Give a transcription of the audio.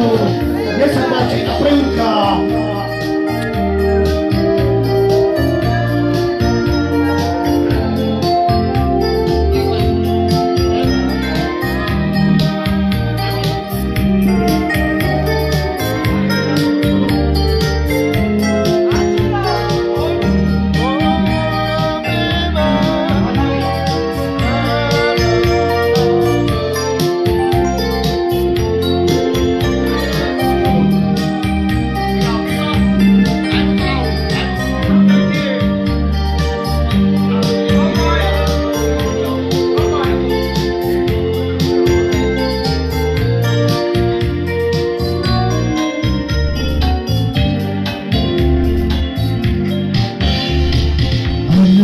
E a batida branca.